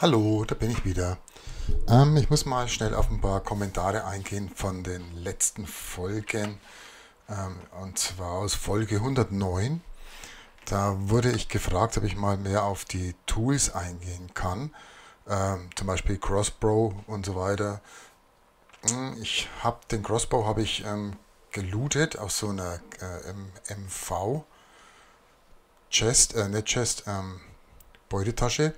Hallo, da bin ich wieder. Ähm, ich muss mal schnell auf ein paar Kommentare eingehen von den letzten Folgen. Ähm, und zwar aus Folge 109. Da wurde ich gefragt, ob ich mal mehr auf die Tools eingehen kann. Ähm, zum Beispiel Crossbow und so weiter. Hm, ich habe den Crossbow habe ich ähm, gelootet aus so einer äh, MV Chest, äh, nicht Chest, ähm, Beutetasche.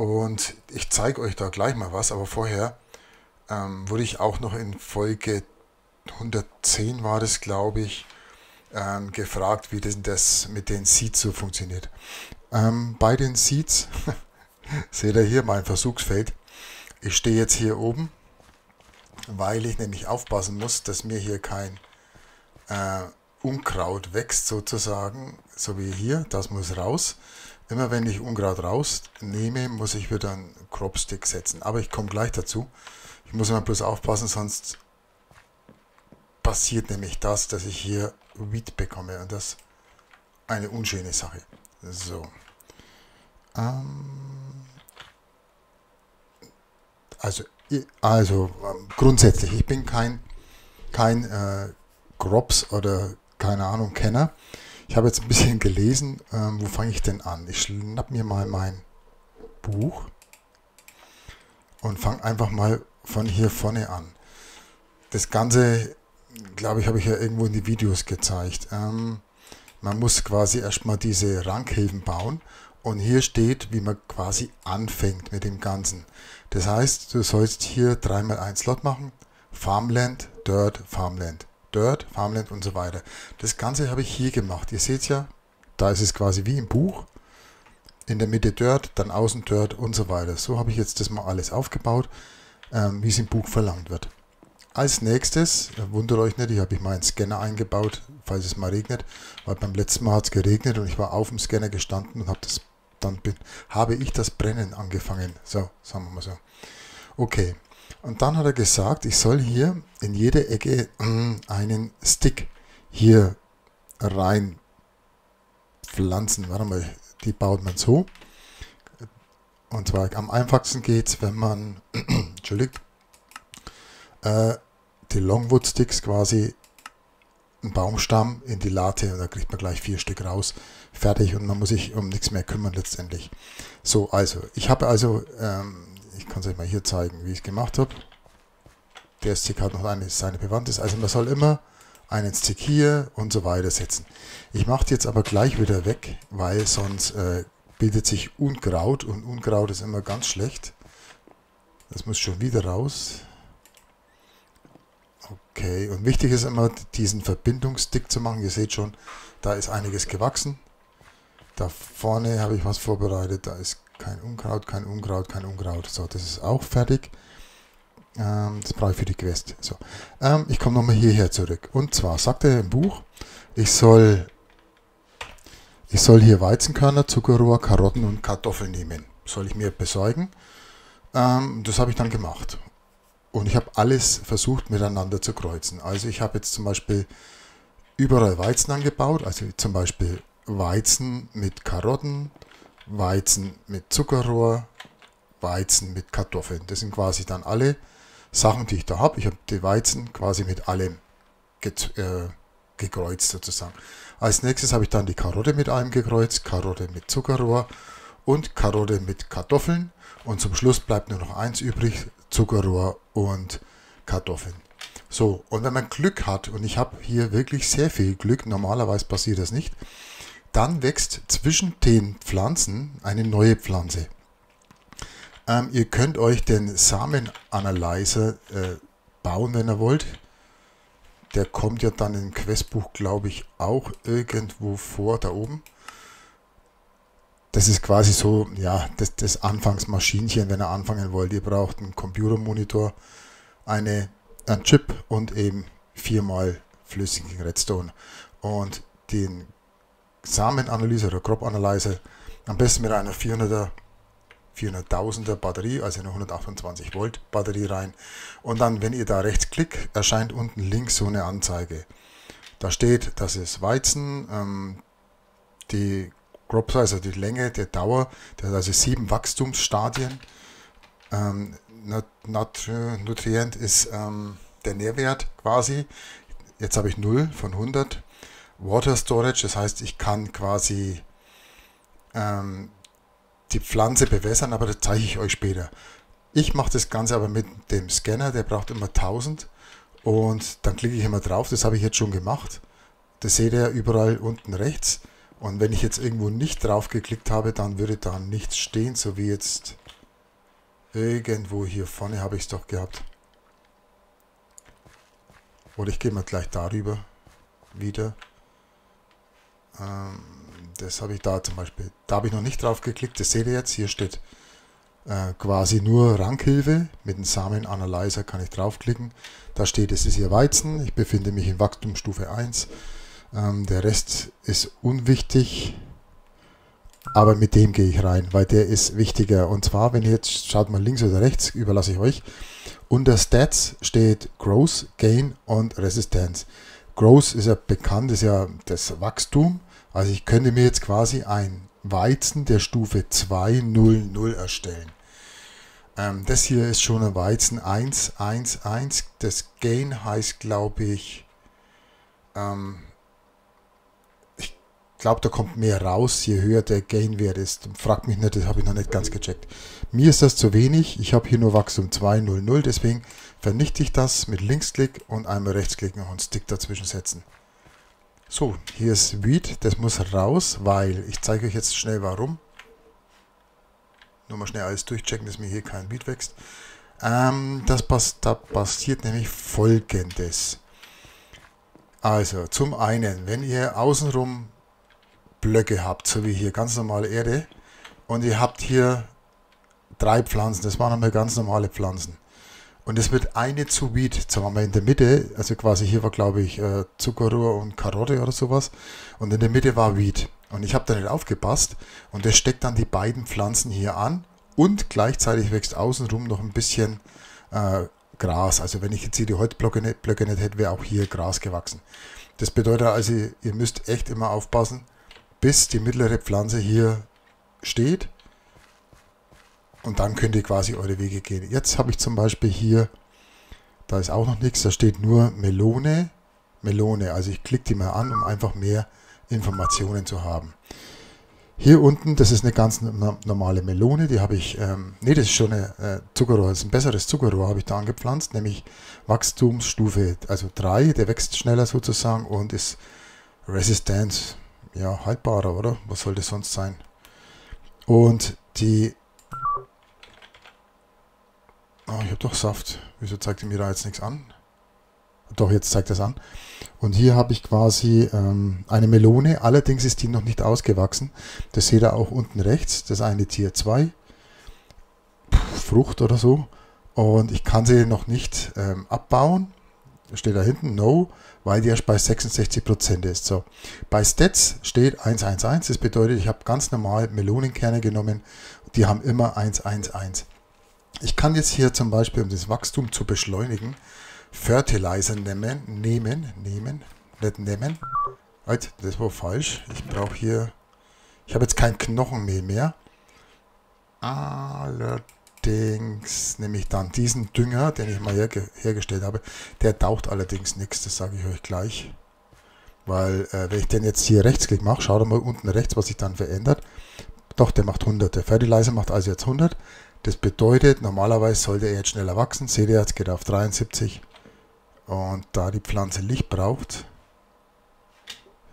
Und ich zeige euch da gleich mal was, aber vorher ähm, wurde ich auch noch in Folge 110 war das, glaube ich, ähm, gefragt, wie denn das mit den Seeds so funktioniert. Ähm, bei den Seeds, seht ihr hier mein Versuchsfeld, ich stehe jetzt hier oben, weil ich nämlich aufpassen muss, dass mir hier kein äh, Unkraut wächst sozusagen, so wie hier, das muss raus. Immer wenn ich Unkraut rausnehme, muss ich wieder einen Cropstick setzen. Aber ich komme gleich dazu. Ich muss immer bloß aufpassen, sonst passiert nämlich das, dass ich hier Weed bekomme. Und das ist eine unschöne Sache. So. Ähm also, also ähm, grundsätzlich, ich bin kein, kein äh, Crops oder keine Ahnung Kenner. Ich habe jetzt ein bisschen gelesen, ähm, wo fange ich denn an? Ich schnapp mir mal mein Buch und fange einfach mal von hier vorne an. Das Ganze, glaube ich, habe ich ja irgendwo in die Videos gezeigt. Ähm, man muss quasi erstmal diese Rankhilfen bauen und hier steht, wie man quasi anfängt mit dem Ganzen. Das heißt, du sollst hier 3x1 Slot machen, Farmland, Dirt, Farmland. Dirt, Farmland und so weiter. Das Ganze habe ich hier gemacht. Ihr seht ja, da ist es quasi wie im Buch. In der Mitte Dirt, dann außen Dirt und so weiter. So habe ich jetzt das mal alles aufgebaut, ähm, wie es im Buch verlangt wird. Als nächstes, wundert euch nicht, ich habe ich meinen Scanner eingebaut, falls es mal regnet, weil beim letzten Mal hat es geregnet und ich war auf dem Scanner gestanden und habe das dann bin, habe ich das Brennen angefangen. So, sagen wir mal so. Okay, und dann hat er gesagt, ich soll hier in jede Ecke mm, einen Stick hier rein pflanzen. Warte mal, die baut man so. Und zwar am einfachsten geht es, wenn man, entschuldigt, äh, die Longwood Sticks quasi einen Baumstamm in die Latte da kriegt man gleich vier Stück raus, fertig und man muss sich um nichts mehr kümmern letztendlich. So, also, ich habe also ähm, kann es euch mal hier zeigen, wie ich es gemacht habe. Der Stick hat noch eine, seine Bewandtnis. Also man soll immer einen Stick hier und so weiter setzen. Ich mache jetzt aber gleich wieder weg, weil sonst äh, bildet sich Unkraut und Unkraut ist immer ganz schlecht. Das muss schon wieder raus. Okay, und wichtig ist immer, diesen Verbindungsstick zu machen. Ihr seht schon, da ist einiges gewachsen. Da vorne habe ich was vorbereitet, da ist kein Unkraut, kein Unkraut, kein Unkraut. So, das ist auch fertig. Ähm, das brauche ich für die Quest. So. Ähm, ich komme nochmal hierher zurück. Und zwar sagt er im Buch, ich soll, ich soll hier Weizenkörner, Zuckerrohr, Karotten und Kartoffeln nehmen. Soll ich mir besorgen. Ähm, das habe ich dann gemacht. Und ich habe alles versucht miteinander zu kreuzen. Also ich habe jetzt zum Beispiel überall Weizen angebaut, also zum Beispiel Weizen mit Karotten, Weizen mit Zuckerrohr, Weizen mit Kartoffeln. Das sind quasi dann alle Sachen, die ich da habe. Ich habe die Weizen quasi mit allem äh, gekreuzt sozusagen. Als nächstes habe ich dann die Karotte mit allem gekreuzt, Karotte mit Zuckerrohr und Karotte mit Kartoffeln. Und zum Schluss bleibt nur noch eins übrig, Zuckerrohr und Kartoffeln. So, und wenn man Glück hat, und ich habe hier wirklich sehr viel Glück, normalerweise passiert das nicht, dann wächst zwischen den Pflanzen eine neue Pflanze. Ähm, ihr könnt euch den Samenanalyzer äh, bauen, wenn ihr wollt. Der kommt ja dann im Questbuch, glaube ich, auch irgendwo vor, da oben. Das ist quasi so, ja, das, das Anfangsmaschinchen, wenn ihr anfangen wollt. Ihr braucht einen Computermonitor, eine, einen Chip und eben viermal flüssigen Redstone. Und den Samenanalyse oder Crop Analyzer am besten mit einer 400er 400.000er Batterie, also eine 128 Volt Batterie rein. Und dann, wenn ihr da rechts klickt, erscheint unten links so eine Anzeige. Da steht, das ist Weizen, ähm, die Crop Size, also die Länge der Dauer, der hat also sieben Wachstumsstadien. Ähm, Nutrient ist ähm, der Nährwert quasi. Jetzt habe ich 0 von 100. Water Storage, das heißt, ich kann quasi ähm, die Pflanze bewässern, aber das zeige ich euch später. Ich mache das Ganze aber mit dem Scanner, der braucht immer 1000 und dann klicke ich immer drauf, das habe ich jetzt schon gemacht. Das seht ihr überall unten rechts. Und wenn ich jetzt irgendwo nicht drauf geklickt habe, dann würde da nichts stehen, so wie jetzt irgendwo hier vorne habe ich es doch gehabt. Oder ich gehe mal gleich darüber wieder. Ähm, das habe ich da zum Beispiel. Da habe ich noch nicht drauf geklickt. Das seht ihr jetzt. Hier steht äh, quasi nur Rankhilfe. Mit dem Samenanalyzer kann ich draufklicken. Da steht, es ist hier Weizen. Ich befinde mich in Wachstumsstufe 1. Ähm, der Rest ist unwichtig. Aber mit dem gehe ich rein, weil der ist wichtiger. Und zwar, wenn ihr jetzt schaut mal links oder rechts, überlasse ich euch. Unter Stats steht Growth, Gain und Resistance. Growth ist ja bekannt, ist ja das Wachstum. Also ich könnte mir jetzt quasi ein Weizen der Stufe 200 erstellen. Ähm, das hier ist schon ein Weizen 111. Das Gain heißt, glaube ich, ähm, ich glaube, da kommt mehr raus, je höher der Gain-Wert ist. Fragt mich nicht, das habe ich noch nicht ganz gecheckt. Mir ist das zu wenig. Ich habe hier nur Wachstum 200, deswegen vernichte ich das mit Linksklick und einmal Rechtsklick noch einen Stick dazwischen setzen. So, hier ist Weed, das muss raus, weil ich zeige euch jetzt schnell warum. Nur mal schnell alles durchchecken, dass mir hier kein Weed wächst. Ähm, das pass da passiert nämlich folgendes. Also, zum einen, wenn ihr außenrum Blöcke habt, so wie hier ganz normale Erde, und ihr habt hier drei Pflanzen, das waren einmal ganz normale Pflanzen. Und es wird eine zu Weed, sagen wir mal in der Mitte, also quasi hier war glaube ich äh, Zuckerrohr und Karotte oder sowas. Und in der Mitte war Weed. Und ich habe da nicht aufgepasst und der steckt dann die beiden Pflanzen hier an und gleichzeitig wächst außenrum noch ein bisschen äh, Gras. Also wenn ich jetzt hier die Holzblöcke nicht, Blöcke nicht hätte, wäre auch hier Gras gewachsen. Das bedeutet also, ihr müsst echt immer aufpassen, bis die mittlere Pflanze hier steht und dann könnt ihr quasi eure Wege gehen. Jetzt habe ich zum Beispiel hier, da ist auch noch nichts, da steht nur Melone, Melone. Also ich klicke die mal an, um einfach mehr Informationen zu haben. Hier unten, das ist eine ganz normale Melone, die habe ich, ähm, nee, das ist schon eine äh, Zuckerrohr, das ist ein besseres Zuckerrohr, habe ich da angepflanzt, nämlich Wachstumsstufe, also 3, der wächst schneller sozusagen und ist resistent, ja, haltbarer, oder? Was soll das sonst sein? Und die Oh, ich habe doch Saft. Wieso zeigt mir da jetzt nichts an? Doch, jetzt zeigt es an. Und hier habe ich quasi ähm, eine Melone. Allerdings ist die noch nicht ausgewachsen. Das seht ihr auch unten rechts. Das eine Tier 2. Frucht oder so. Und ich kann sie noch nicht ähm, abbauen. Steht da hinten No, weil die erst bei 66% ist. So. Bei Stats steht 111. Das bedeutet, ich habe ganz normal Melonenkerne genommen. Die haben immer 111. Ich kann jetzt hier zum Beispiel, um das Wachstum zu beschleunigen, Fertilizer nehmen, nehmen, nehmen, nicht nehmen. Halt, das war falsch. Ich brauche hier, ich habe jetzt kein Knochenmehl mehr. Allerdings nehme ich dann diesen Dünger, den ich mal herge hergestellt habe. Der taucht allerdings nichts, das sage ich euch gleich. Weil, äh, wenn ich den jetzt hier rechtsklick mache, schaut mal unten rechts, was sich dann verändert. Doch, der macht 100. Der Fertilizer macht also jetzt 100. Das bedeutet, normalerweise sollte er jetzt schneller wachsen. Seht ihr, jetzt geht er auf 73. Und da die Pflanze Licht braucht,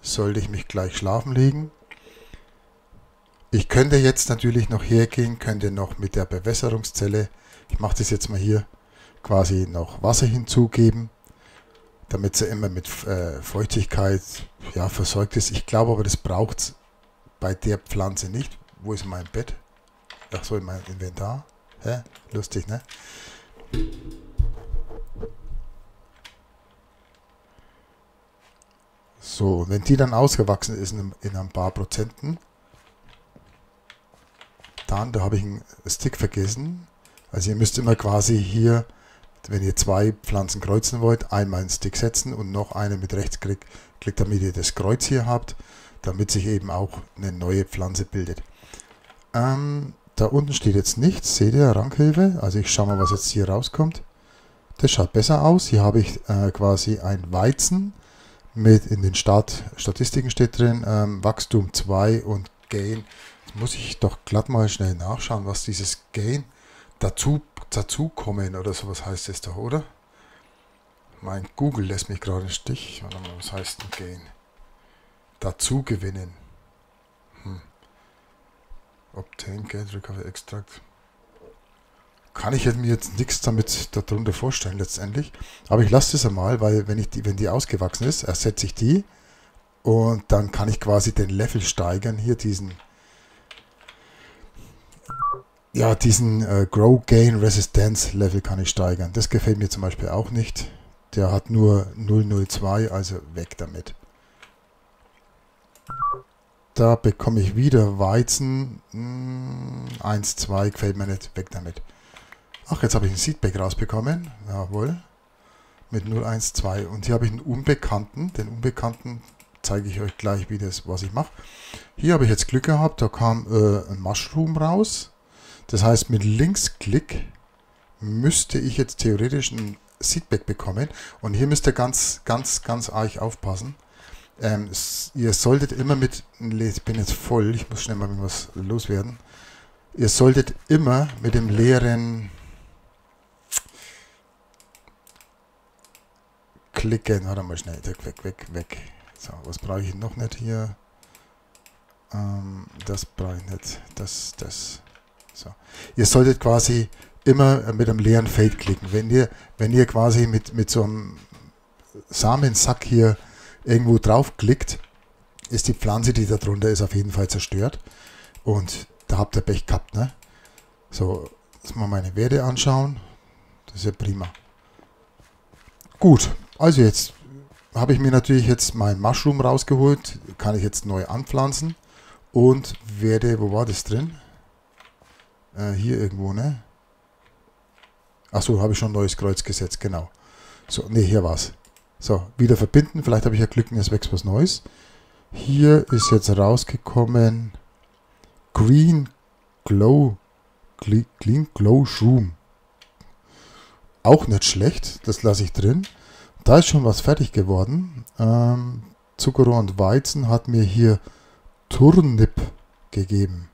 sollte ich mich gleich schlafen legen. Ich könnte jetzt natürlich noch hergehen, könnte noch mit der Bewässerungszelle, ich mache das jetzt mal hier, quasi noch Wasser hinzugeben, damit sie immer mit äh, Feuchtigkeit ja, versorgt ist. Ich glaube aber, das braucht es bei der Pflanze nicht. Wo ist mein Bett? Ach so, in meinem Inventar. Hä? Lustig, ne? So, wenn die dann ausgewachsen ist in, in ein paar Prozenten, dann, da habe ich einen Stick vergessen. Also ihr müsst immer quasi hier, wenn ihr zwei Pflanzen kreuzen wollt, einmal einen Stick setzen und noch einen mit Rechtsklick, klickt, damit ihr das Kreuz hier habt. damit sich eben auch eine neue Pflanze bildet. Ähm, da unten steht jetzt nichts, seht ihr, Rankhilfe. Also ich schaue mal, was jetzt hier rauskommt. Das schaut besser aus. Hier habe ich äh, quasi ein Weizen mit in den Start Statistiken steht drin, ähm, Wachstum 2 und Gain. Jetzt muss ich doch glatt mal schnell nachschauen, was dieses Gain dazu, dazu kommen oder sowas heißt es doch, oder? Mein Google lässt mich gerade im Stich. Was heißt denn Gain? Dazu gewinnen. Obtain Get Recover Extract. Kann ich mir jetzt nichts damit darunter vorstellen letztendlich. Aber ich lasse das einmal, weil wenn, ich die, wenn die ausgewachsen ist, ersetze ich die. Und dann kann ich quasi den Level steigern. Hier diesen ja, diesen äh, Grow Gain Resistance Level kann ich steigern. Das gefällt mir zum Beispiel auch nicht. Der hat nur 002, also weg damit. Da bekomme ich wieder Weizen. 1, hm, 2, gefällt mir nicht, weg damit. Ach, jetzt habe ich ein Seedback rausbekommen. Jawohl. Mit 012. Und hier habe ich einen Unbekannten. Den Unbekannten zeige ich euch gleich, wie das, was ich mache. Hier habe ich jetzt Glück gehabt. Da kam äh, ein Mushroom raus. Das heißt, mit Linksklick müsste ich jetzt theoretisch ein Seedback bekommen. Und hier müsst ihr ganz, ganz, ganz arg aufpassen. Ähm, ihr solltet immer mit, ich bin jetzt voll, ich muss schnell mal was loswerden. Ihr solltet immer mit dem leeren klicken. Warte mal schnell, weg, weg, weg, weg. So, was brauche ich noch nicht hier? Ähm, das brauche ich nicht. Das, das. So. Ihr solltet quasi immer mit einem leeren Fade klicken. Wenn ihr, wenn ihr quasi mit, mit so einem Samensack hier irgendwo draufklickt, ist die Pflanze, die da drunter ist, auf jeden Fall zerstört. Und da habt ihr Pech gehabt, ne? So, jetzt mal meine Werte anschauen. Das ist ja prima. Gut, also jetzt habe ich mir natürlich jetzt mein Mushroom rausgeholt. Kann ich jetzt neu anpflanzen. Und werde, wo war das drin? Äh, hier irgendwo, ne? Achso, habe ich schon ein neues Kreuz gesetzt, genau. So, ne, hier war's. So, wieder verbinden. Vielleicht habe ich ja Glück es wächst was Neues. Hier ist jetzt rausgekommen Green Glow Clean Glow Shroom. Auch nicht schlecht, das lasse ich drin. Da ist schon was fertig geworden. Ähm, Zuckerrohr und Weizen hat mir hier Turnip gegeben.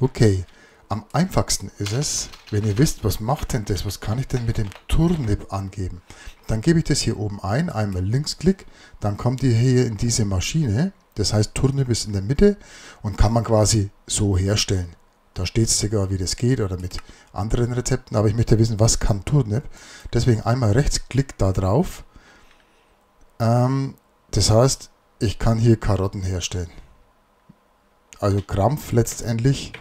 Okay, am einfachsten ist es, wenn ihr wisst, was macht denn das, was kann ich denn mit dem Turnip angeben. Dann gebe ich das hier oben ein, einmal Linksklick, dann kommt ihr hier in diese Maschine. Das heißt, Turnip ist in der Mitte und kann man quasi so herstellen. Da steht es sogar, wie das geht oder mit anderen Rezepten, aber ich möchte wissen, was kann Turnip. Deswegen einmal Rechtsklick da drauf ähm, das heißt, ich kann hier Karotten herstellen. Also Krampf letztendlich.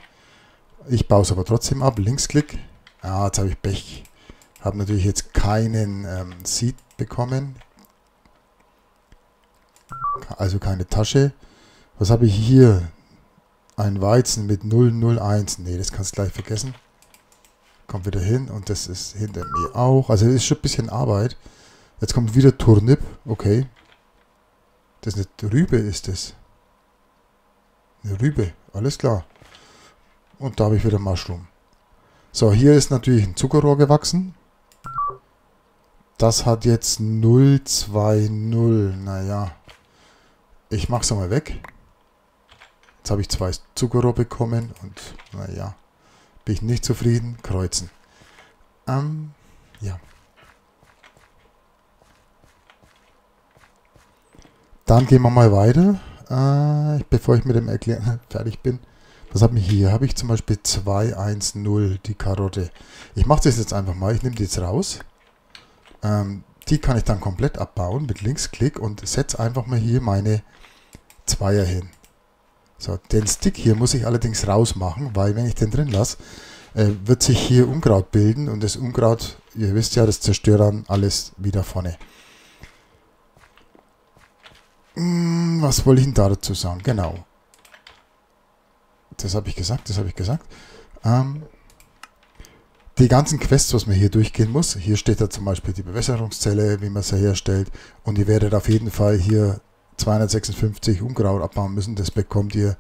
Ich baue es aber trotzdem ab. Linksklick. Ja, jetzt habe ich Pech. Habe natürlich jetzt keinen ähm, Seed bekommen. Also keine Tasche. Was habe ich hier? Ein Weizen mit 001. Ne, das kannst du gleich vergessen. Kommt wieder hin und das ist hinter mir auch. Also das ist schon ein bisschen Arbeit. Jetzt kommt wieder Turnip. Okay. Das ist eine Rübe, ist das. Eine Rübe. Alles klar. Und da habe ich wieder Mushroom. So, hier ist natürlich ein Zuckerrohr gewachsen. Das hat jetzt 020. Naja. Ich mache es mal weg. Jetzt habe ich zwei Zuckerrohr bekommen und naja. Bin ich nicht zufrieden. Kreuzen. Ähm, ja. Dann gehen wir mal weiter, äh, bevor ich mit dem Erklären fertig bin. Was habe ich hier? Habe ich zum Beispiel 210, die Karotte. Ich mache das jetzt einfach mal. Ich nehme die jetzt raus. Ähm, die kann ich dann komplett abbauen mit Linksklick und setze einfach mal hier meine Zweier hin. So, den Stick hier muss ich allerdings rausmachen, weil wenn ich den drin lasse, äh, wird sich hier Unkraut bilden und das Unkraut, ihr wisst ja, das zerstört dann alles wieder vorne. Hm, was wollte ich denn da dazu sagen? Genau. Das habe ich gesagt, das habe ich gesagt. Ähm, die ganzen Quests, was man hier durchgehen muss, hier steht da zum Beispiel die Bewässerungszelle, wie man sie herstellt. Und ihr werdet auf jeden Fall hier 256 Unkraut abbauen müssen. Das bekommt ihr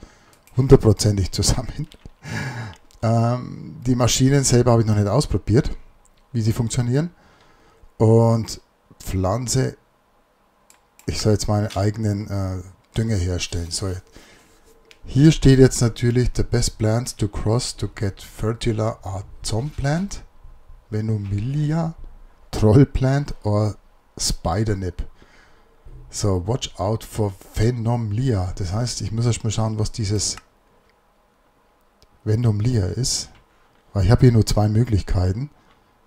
hundertprozentig zusammen. Ähm, die Maschinen selber habe ich noch nicht ausprobiert, wie sie funktionieren. Und pflanze, ich soll jetzt meinen eigenen äh, Dünger herstellen. So, hier steht jetzt natürlich the best plants to cross to get fertile are Zom plant, Venomilia, Troll plant or Spider nip. So, watch out for Phenomlia. Das heißt, ich muss erst mal schauen, was dieses Venomlia ist. Weil ich habe hier nur zwei Möglichkeiten.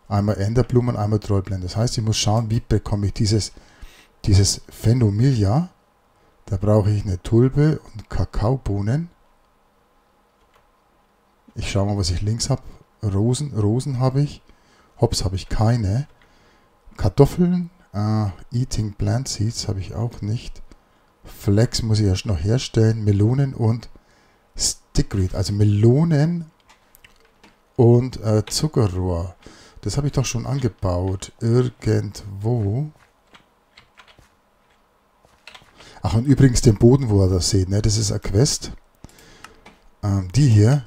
Einmal Enderblumen, einmal Trollblend. Das heißt, ich muss schauen, wie bekomme ich dieses, dieses Phenomilia. Da brauche ich eine Tulpe und Kakaobohnen. Ich schaue mal, was ich links habe. Rosen, Rosen habe ich. Hops habe ich keine. Kartoffeln, äh, Eating Plant Seeds habe ich auch nicht. Flex muss ich erst noch herstellen. Melonen und Stickweed, also Melonen und äh, Zuckerrohr. Das habe ich doch schon angebaut. Irgendwo. Ach, und übrigens den Boden, wo ihr das seht, ne, das ist eine Quest. Ähm, die hier,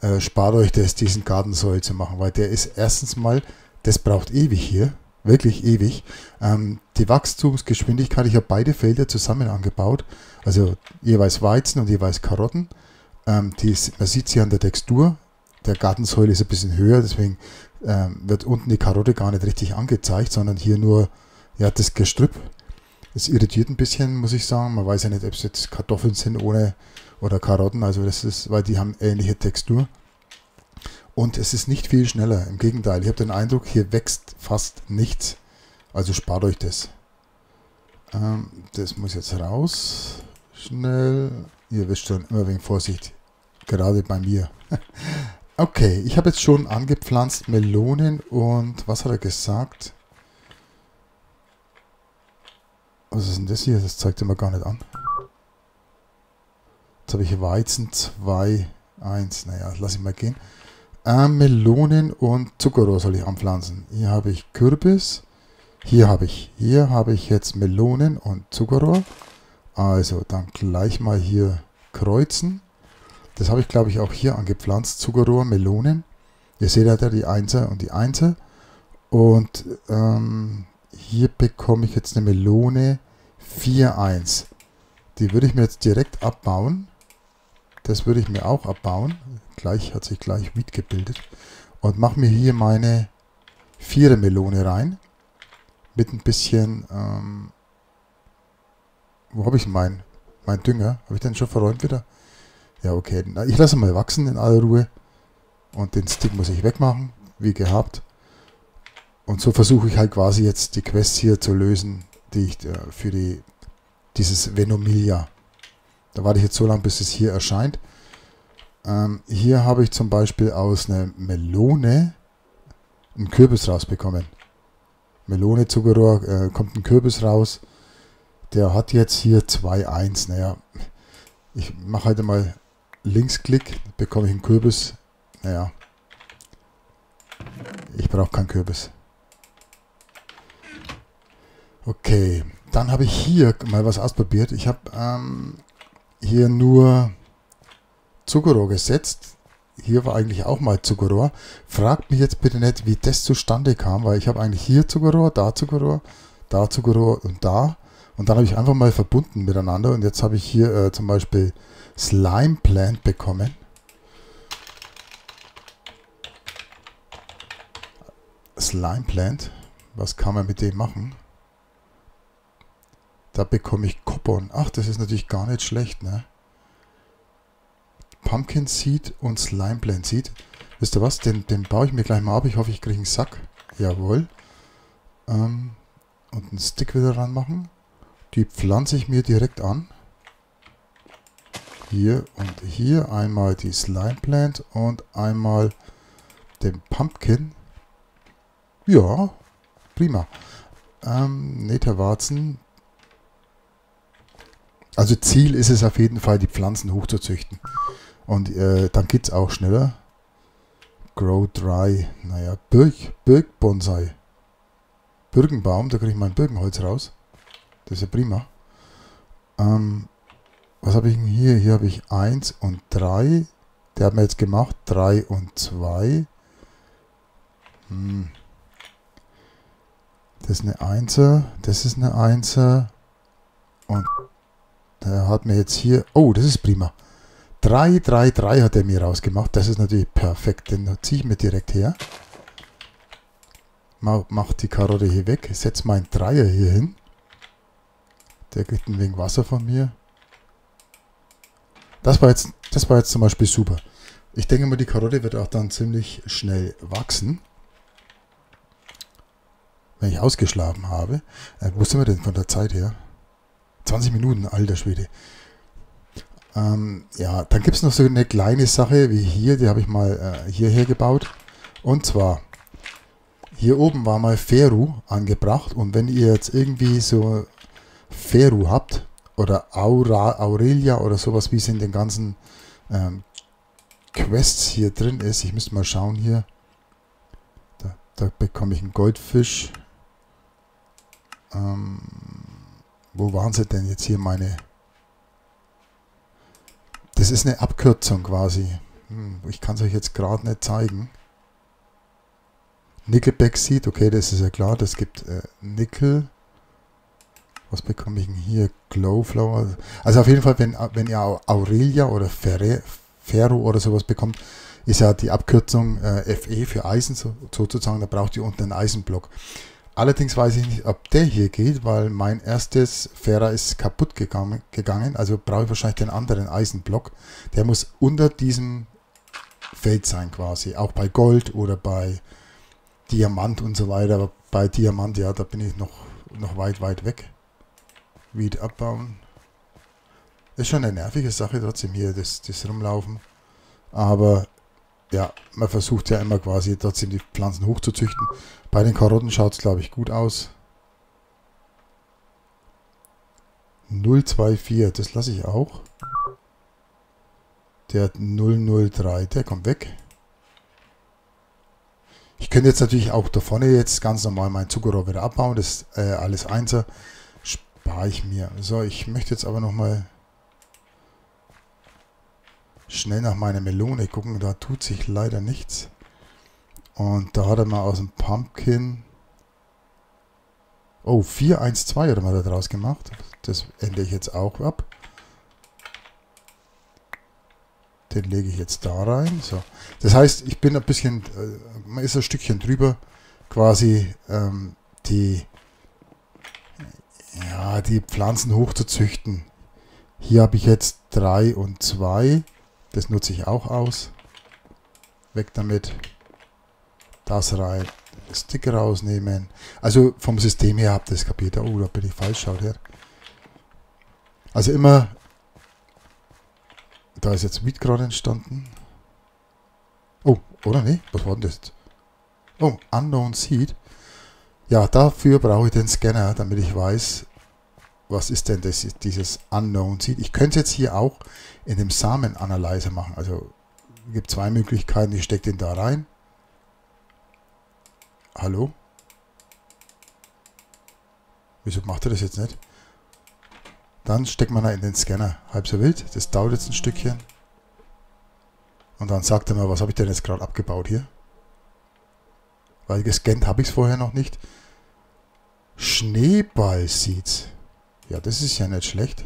äh, spart euch das, diesen Gartensäul zu machen, weil der ist erstens mal, das braucht ewig hier, wirklich ewig. Ähm, die Wachstumsgeschwindigkeit, ich habe beide Felder zusammen angebaut, also jeweils Weizen und jeweils Karotten. Ähm, die, man sieht sie an der Textur, der Gartensäule ist ein bisschen höher, deswegen ähm, wird unten die Karotte gar nicht richtig angezeigt, sondern hier nur ja, das Gestrüpp das irritiert ein bisschen, muss ich sagen. Man weiß ja nicht, ob es jetzt Kartoffeln sind ohne oder Karotten, also das ist, weil die haben ähnliche Textur. Und es ist nicht viel schneller. Im Gegenteil, ich habe den Eindruck, hier wächst fast nichts. Also spart euch das. Ähm, das muss jetzt raus. Schnell. Ihr wisst schon, immer wegen Vorsicht. Gerade bei mir. okay, ich habe jetzt schon angepflanzt Melonen und was hat er gesagt? Was ist denn das hier? Das zeigt er mir gar nicht an. Jetzt habe ich Weizen 2, 1. Naja, lass ich mal gehen. Äh, Melonen und Zuckerrohr soll ich anpflanzen. Hier habe ich Kürbis. Hier habe ich, hier habe ich jetzt Melonen und Zuckerrohr. Also dann gleich mal hier kreuzen. Das habe ich glaube ich auch hier angepflanzt. Zuckerrohr, Melonen. Ihr seht ja da die Einser und die Einser. Und ähm, hier bekomme ich jetzt eine Melone 4,1. Die würde ich mir jetzt direkt abbauen. Das würde ich mir auch abbauen. Gleich hat sich gleich Wied gebildet. Und mache mir hier meine Vierer Melone rein. Mit ein bisschen, ähm, wo habe ich meinen mein Dünger? Habe ich den schon verräumt wieder? Ja, okay. Ich lasse mal wachsen in aller Ruhe. Und den Stick muss ich wegmachen, wie gehabt. Und so versuche ich halt quasi jetzt die Quest hier zu lösen, die ich äh, für die, dieses Venomilia. Da warte ich jetzt so lange, bis es hier erscheint. Ähm, hier habe ich zum Beispiel aus einer Melone einen Kürbis rausbekommen. Melone, Zuckerrohr, äh, kommt ein Kürbis raus. Der hat jetzt hier 2,1. Naja, ich mache halt mal Linksklick, bekomme ich einen Kürbis. Naja, ich brauche keinen Kürbis. Okay, dann habe ich hier mal was ausprobiert. Ich habe ähm, hier nur Zuckerrohr gesetzt. Hier war eigentlich auch mal Zuckerrohr. Fragt mich jetzt bitte nicht, wie das zustande kam, weil ich habe eigentlich hier Zuckerrohr, da Zuckerrohr, da Zuckerrohr und da. Und dann habe ich einfach mal verbunden miteinander. Und jetzt habe ich hier äh, zum Beispiel Slime Plant bekommen. Slime Plant. Was kann man mit dem machen? Da bekomme ich Coupon. Ach, das ist natürlich gar nicht schlecht, ne? Pumpkin Seed und Slime Plant Seed. Wisst ihr was? Den, den baue ich mir gleich mal ab. Ich hoffe, ich kriege einen Sack. Jawohl. Ähm, und einen Stick wieder ranmachen. Die pflanze ich mir direkt an. Hier und hier einmal die Slime Plant und einmal den Pumpkin. Ja, prima. Ähm, Netherwarzen, also Ziel ist es auf jeden Fall, die Pflanzen hochzuzüchten. Und äh, dann geht es auch schneller. Grow Dry, naja, Birk, Ähm, was habe ich denn hier? Hier habe ich 1 und 3. Der hat mir jetzt gemacht 3 und 2. Hm. Das ist eine 1 das ist eine 1 und der hat mir jetzt hier, oh, das ist prima. 3, 3, 3 hat er mir rausgemacht. Das ist natürlich perfekt. Den ziehe ich mir direkt her. Mach die Karotte hier weg. Setze meinen Dreier hier hin. Der kriegt ein wenig Wasser von mir. Das war jetzt, das war jetzt zum Beispiel super. Ich denke mal, die Karotte wird auch dann ziemlich schnell wachsen. Wenn ich ausgeschlafen habe. Äh, wo sind wir denn von der Zeit her? 20 Minuten, alter Schwede. Ähm, ja, dann gibt es noch so eine kleine Sache wie hier, die habe ich mal äh, hierher gebaut. Und zwar, hier oben war mal Feru angebracht und wenn ihr jetzt irgendwie so Feru habt oder Aura, Aurelia oder sowas, wie es in den ganzen ähm, Quests hier drin ist, ich müsste mal schauen hier, da, da bekomme ich einen Goldfisch. Ähm, wo waren sie denn jetzt hier meine das ist eine Abkürzung quasi. Hm, ich kann es euch jetzt gerade nicht zeigen. Nickelback Seed, okay, das ist ja klar. Das gibt äh, Nickel. Was bekomme ich denn hier? Glowflower. Also auf jeden Fall, wenn, wenn ihr Aurelia oder Ferre, Ferro oder sowas bekommt, ist ja die Abkürzung äh, Fe für Eisen so, sozusagen. Da braucht ihr unten einen Eisenblock. Allerdings weiß ich nicht, ob der hier geht, weil mein erstes Fera ist kaputt gegangen, gegangen. Also brauche ich wahrscheinlich den anderen Eisenblock. Der muss unter diesem Feld sein quasi. Auch bei Gold oder bei Diamant und so weiter. Aber bei Diamant, ja, da bin ich noch, noch weit, weit weg. Wieder abbauen. Ist schon eine nervige Sache trotzdem hier, das, das Rumlaufen. Aber ja, man versucht ja immer quasi trotzdem die Pflanzen hochzuzüchten. Bei den Karotten schaut es, glaube ich, gut aus. 024, das lasse ich auch. Der hat 003, der kommt weg. Ich könnte jetzt natürlich auch da vorne jetzt ganz normal mein Zuckerrohr wieder abbauen. Das äh, alles Einser spare ich mir. So, ich möchte jetzt aber nochmal schnell nach meiner Melone gucken. Da tut sich leider nichts. Und da hat er mal aus dem Pumpkin. Oh, 412 hat er mal da draus gemacht. Das ändere ich jetzt auch ab. Den lege ich jetzt da rein. So. Das heißt, ich bin ein bisschen, äh, man ist ein Stückchen drüber, quasi ähm, die, ja, die Pflanzen hochzuzüchten. Hier habe ich jetzt 3 und 2. Das nutze ich auch aus. Weg damit das rein, Sticker rausnehmen. Also vom System her habt ihr es kapiert. Oh, da bin ich falsch, schaut her. Also immer, da ist jetzt Weed gerade entstanden. Oh, oder nee, was war denn das? Oh, Unknown Seed. Ja, dafür brauche ich den Scanner, damit ich weiß, was ist denn das, dieses Unknown Seed. Ich könnte es jetzt hier auch in dem Samen-Analyzer machen. Also es gibt zwei Möglichkeiten. Ich stecke den da rein Hallo? Wieso macht er das jetzt nicht? Dann steckt man in den Scanner. Halb so wild. Das dauert jetzt ein Stückchen. Und dann sagt er mal, was habe ich denn jetzt gerade abgebaut hier? Weil gescannt habe ich es vorher noch nicht. Schneeball sieht's. Ja, das ist ja nicht schlecht.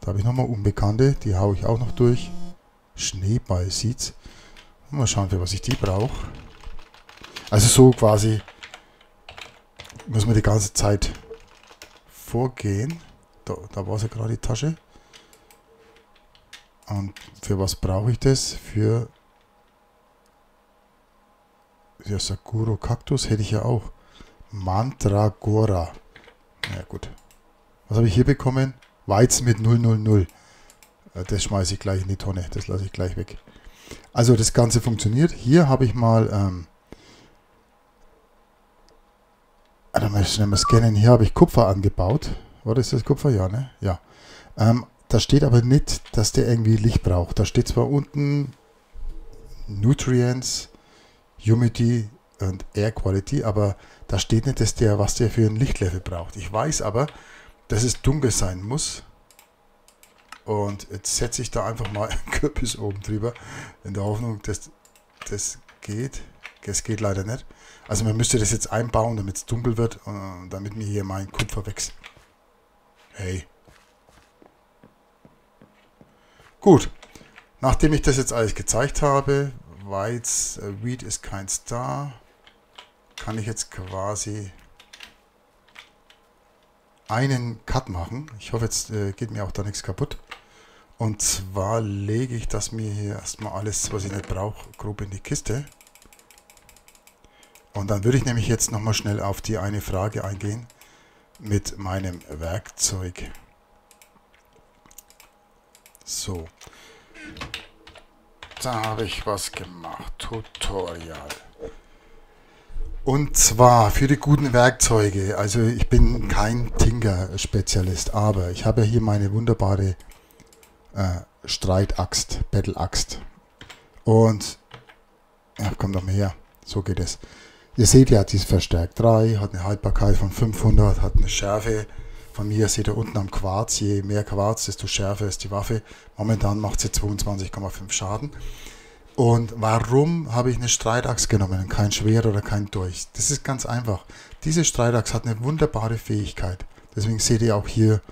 Da habe ich nochmal Unbekannte. Die haue ich auch noch durch. Schneeball sieht's. Mal schauen, für was ich die brauche. Also so quasi muss man die ganze Zeit vorgehen. Da, da war sie gerade die Tasche. Und für was brauche ich das? Für ja, Sakuro Kaktus hätte ich ja auch. Mandragora. Ja, gut. Was habe ich hier bekommen? Weizen mit 000. Äh, das schmeiße ich gleich in die Tonne. Das lasse ich gleich weg. Also das Ganze funktioniert. Hier habe ich mal ähm, Da mal schnell mal scannen. Hier habe ich Kupfer angebaut. Oder ist das Kupfer? Ja, ne? Ja. Ähm, da steht aber nicht, dass der irgendwie Licht braucht. Da steht zwar unten Nutrients, Humidity und Air Quality, aber da steht nicht, dass der, was der für ein Lichtlevel braucht. Ich weiß aber, dass es dunkel sein muss. Und jetzt setze ich da einfach mal einen Kürbis oben drüber, in der Hoffnung, dass das geht. Es geht leider nicht. Also man müsste das jetzt einbauen, damit es dunkel wird und damit mir hier mein Kupfer wächst. Hey. Gut. Nachdem ich das jetzt alles gezeigt habe, Weiz, äh, Weed ist kein Star, kann ich jetzt quasi einen Cut machen. Ich hoffe, jetzt äh, geht mir auch da nichts kaputt. Und zwar lege ich das mir hier erstmal alles, was ich nicht brauche, grob in die Kiste. Und dann würde ich nämlich jetzt nochmal schnell auf die eine Frage eingehen mit meinem Werkzeug. So. Da habe ich was gemacht. Tutorial. Und zwar für die guten Werkzeuge. Also ich bin kein Tinker-Spezialist, aber ich habe hier meine wunderbare äh, Streitaxt, Battle-Axt. Und ja, kommt doch mal her. So geht es. Ihr seht ja, die ist verstärkt 3, hat eine Haltbarkeit von 500, hat eine Schärfe von mir, seht ihr unten am Quarz, je mehr Quarz, desto schärfer ist die Waffe. Momentan macht sie 22,5 Schaden. Und warum habe ich eine Streitachs genommen, kein Schwert oder kein Dolch? Das ist ganz einfach. Diese Streitachs hat eine wunderbare Fähigkeit. Deswegen seht ihr auch hier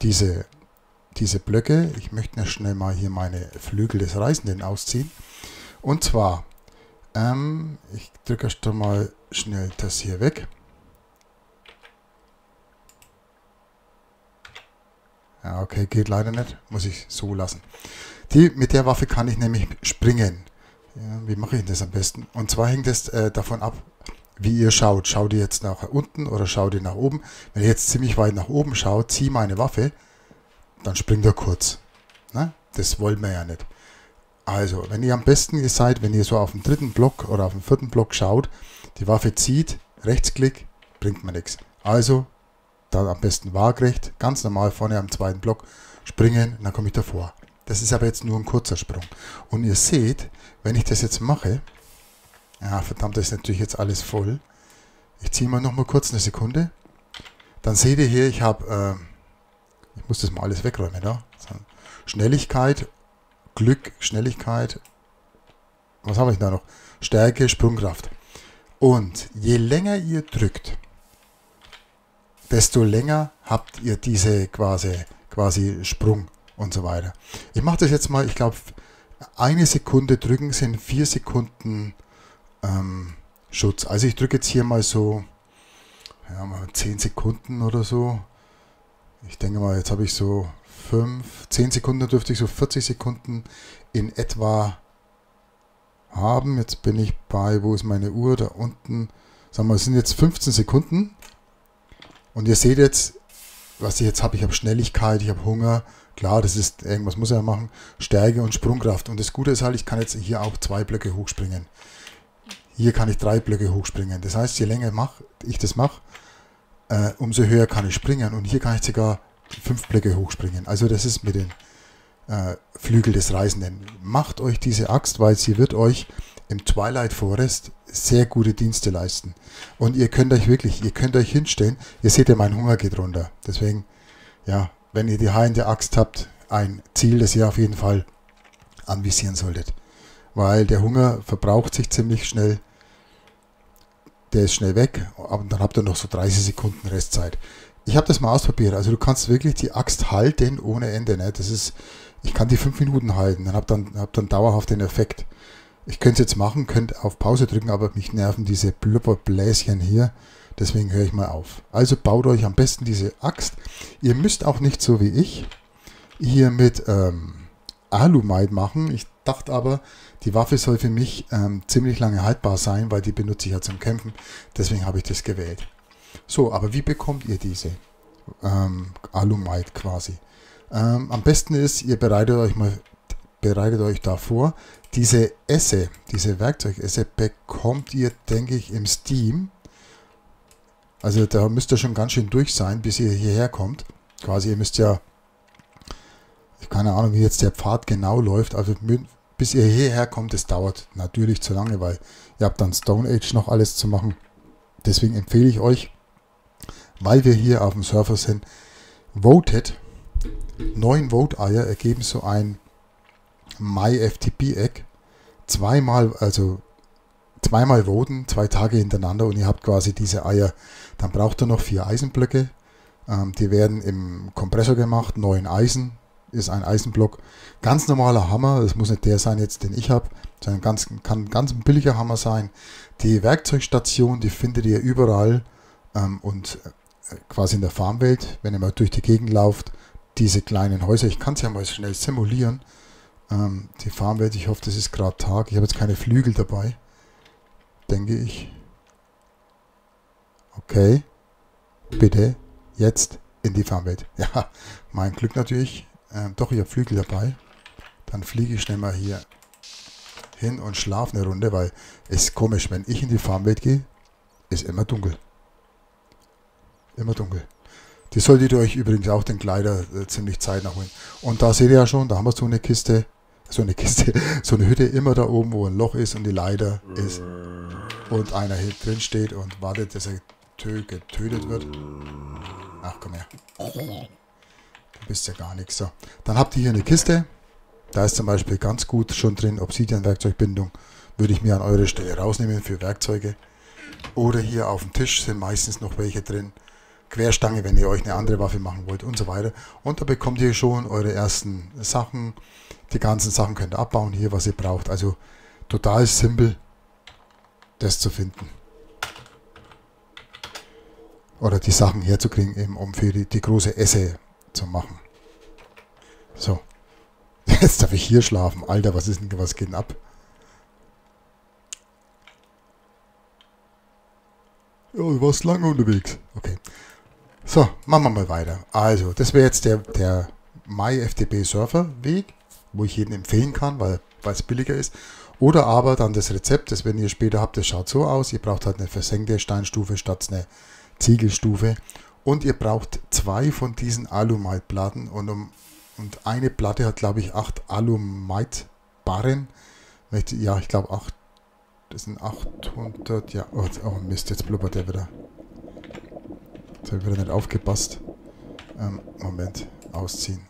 diese, diese Blöcke. Ich möchte schnell mal hier meine Flügel des Reisenden ausziehen. Und zwar ähm, ich drücke erst mal schnell das hier weg. Ja, okay, geht leider nicht. Muss ich so lassen. Die, mit der Waffe kann ich nämlich springen. Ja, wie mache ich das am besten? Und zwar hängt es äh, davon ab, wie ihr schaut. Schaut ihr jetzt nach unten oder schaut ihr nach oben? Wenn ihr jetzt ziemlich weit nach oben schaut, ziehe meine Waffe, dann springt er kurz. Ne? Das wollen wir ja nicht. Also, wenn ihr am besten seid, wenn ihr so auf den dritten Block oder auf den vierten Block schaut, die Waffe zieht, Rechtsklick, bringt mir nichts. Also, dann am besten waagrecht, ganz normal vorne am zweiten Block springen, dann komme ich davor. Das ist aber jetzt nur ein kurzer Sprung. Und ihr seht, wenn ich das jetzt mache, ja verdammt, das ist natürlich jetzt alles voll. Ich ziehe mal noch mal kurz eine Sekunde. Dann seht ihr hier, ich habe, äh, ich muss das mal alles wegräumen, da. Schnelligkeit Glück, Schnelligkeit, was habe ich da noch? Stärke, Sprungkraft. Und je länger ihr drückt, desto länger habt ihr diese quasi, quasi Sprung und so weiter. Ich mache das jetzt mal, ich glaube, eine Sekunde drücken sind vier Sekunden ähm, Schutz. Also ich drücke jetzt hier mal so ja, mal 10 Sekunden oder so. Ich denke mal, jetzt habe ich so 5, 10 Sekunden dürfte ich so 40 Sekunden in etwa haben. Jetzt bin ich bei, wo ist meine Uhr? Da unten, sagen wir, es sind jetzt 15 Sekunden. Und ihr seht jetzt, was ich jetzt habe. Ich habe Schnelligkeit, ich habe Hunger. Klar, das ist, irgendwas muss er machen. Stärke und Sprungkraft. Und das Gute ist halt, ich kann jetzt hier auch zwei Blöcke hochspringen. Hier kann ich drei Blöcke hochspringen. Das heißt, je länger ich das mache, äh, umso höher kann ich springen. Und hier kann ich sogar fünf Blöcke hochspringen. Also das ist mit den äh, Flügel des Reisenden. Macht euch diese Axt, weil sie wird euch im Twilight Forest sehr gute Dienste leisten. Und ihr könnt euch wirklich, ihr könnt euch hinstellen. Ihr seht ja, mein Hunger geht runter. Deswegen, ja, wenn ihr die heilende Axt habt, ein Ziel, das ihr auf jeden Fall anvisieren solltet. Weil der Hunger verbraucht sich ziemlich schnell. Der ist schnell weg, aber dann habt ihr noch so 30 Sekunden Restzeit. Ich habe das mal ausprobiert. Also du kannst wirklich die Axt halten ohne Ende. Ne? Das ist, ich kann die fünf Minuten halten. Dann habe dann, hab dann dauerhaft den Effekt. Ich könnte es jetzt machen, könnte auf Pause drücken, aber mich nerven diese Blubberbläschen hier. Deswegen höre ich mal auf. Also baut euch am besten diese Axt. Ihr müsst auch nicht so wie ich hier mit ähm, Alumite machen. Ich dachte aber, die Waffe soll für mich ähm, ziemlich lange haltbar sein, weil die benutze ich ja zum Kämpfen. Deswegen habe ich das gewählt. So, aber wie bekommt ihr diese ähm, Alumite quasi? Ähm, am besten ist, ihr bereitet euch mal bereitet euch da. Diese Esse, diese Werkzeugesse bekommt ihr, denke ich, im Steam. Also da müsst ihr schon ganz schön durch sein, bis ihr hierher kommt. Quasi, ihr müsst ja, keine Ahnung, wie jetzt der Pfad genau läuft, also bis ihr hierher kommt, das dauert natürlich zu lange, weil ihr habt dann Stone Age noch alles zu machen. Deswegen empfehle ich euch, weil wir hier auf dem Surfer sind, votet. Neun Vote-Eier ergeben so ein MyFTP-Egg. Zweimal, also zweimal voten, zwei Tage hintereinander und ihr habt quasi diese Eier. Dann braucht ihr noch vier Eisenblöcke. Ähm, die werden im Kompressor gemacht, neun Eisen ist ein Eisenblock. Ganz normaler Hammer, das muss nicht der sein jetzt, den ich habe, sondern ganz, kann ganz billiger Hammer sein. Die Werkzeugstation, die findet ihr überall ähm, und quasi in der Farmwelt, wenn ihr mal durch die Gegend lauft, diese kleinen Häuser, ich kann es ja mal schnell simulieren. Ähm, die Farmwelt, ich hoffe, das ist gerade Tag. Ich habe jetzt keine Flügel dabei denke ich. Okay, bitte jetzt in die Farmwelt. Ja, mein Glück natürlich. Ähm, doch, ich habe Flügel dabei. Dann fliege ich schnell mal hier hin und schlafe eine Runde, weil es ist komisch, wenn ich in die Farmwelt gehe, ist immer dunkel. Immer dunkel. Die solltet ihr euch übrigens auch den Kleider äh, ziemlich zeitnah holen. Und da seht ihr ja schon, da haben wir so eine Kiste, so eine Kiste, so eine Hütte immer da oben, wo ein Loch ist und die Leiter ist und einer hier drin steht und wartet, dass er getötet wird. Ach, komm her. Du bist ja gar nichts. So, dann habt ihr hier eine Kiste. Da ist zum Beispiel ganz gut schon drin Obsidian-Werkzeugbindung. Würde ich mir an eure Stelle rausnehmen für Werkzeuge. Oder hier auf dem Tisch sind meistens noch welche drin. Querstange, wenn ihr euch eine andere Waffe machen wollt und so weiter. Und da bekommt ihr schon eure ersten Sachen. Die ganzen Sachen könnt ihr abbauen hier, was ihr braucht. Also total simpel das zu finden. Oder die Sachen herzukriegen, eben, um für die, die große Esse zu machen. So. Jetzt darf ich hier schlafen. Alter, was ist denn, was geht denn ab? Ja, du warst lange unterwegs. Okay. So, machen wir mal weiter. Also, das wäre jetzt der, der MyFTP Surfer Weg, wo ich jeden empfehlen kann, weil es billiger ist. Oder aber dann das Rezept, das wenn ihr später habt, das schaut so aus. Ihr braucht halt eine versenkte Steinstufe statt eine Ziegelstufe. Und ihr braucht zwei von diesen Alumite-Platten. Und, um, und eine Platte hat, glaube ich, acht Alumite-Barren. Ja, ich glaube, acht. Das sind 800. Ja, oh, oh Mist, jetzt blubbert der wieder. Jetzt habe ich wieder nicht aufgepasst. Ähm, Moment, ausziehen.